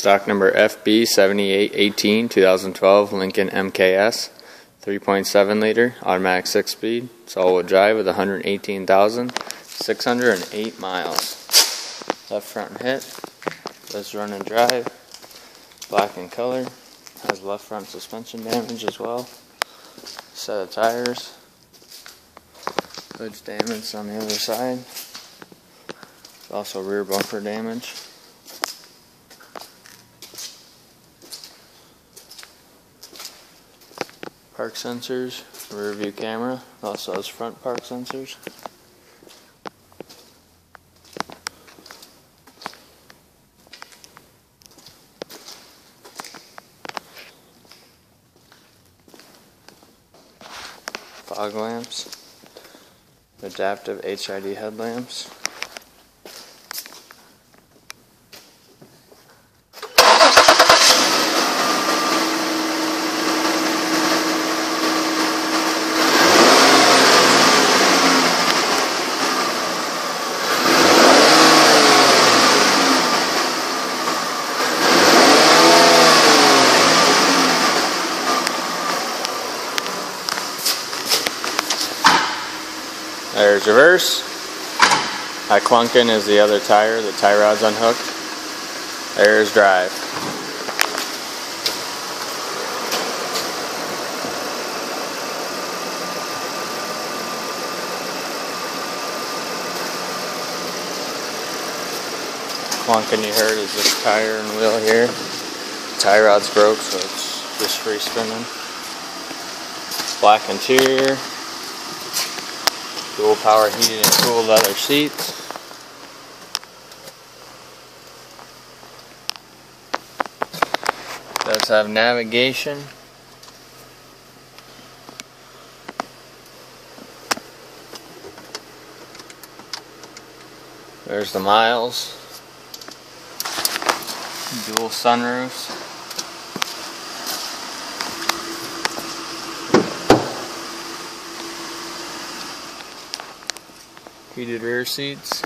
Stock number FB7818 2012 Lincoln MKS 3.7 liter automatic 6 speed. Wheel drive with 118,608 miles. Left front hit. Let's run and drive. Black in color. Has left front suspension damage as well. Set of tires. Hood's damaged on the other side. Also rear bumper damage. Park sensors, rear view camera, also has front park sensors. Fog lamps, adaptive HID headlamps. There's reverse. That clunkin is the other tire. The tie rod's unhooked. There's drive. Clunking you heard is this tire and wheel here. Tie rod's broke, so it's just free spinning. Black interior. Dual power heated and cooled leather seats. Does have navigation. There's the miles. Dual sunroofs. Heated rear seats.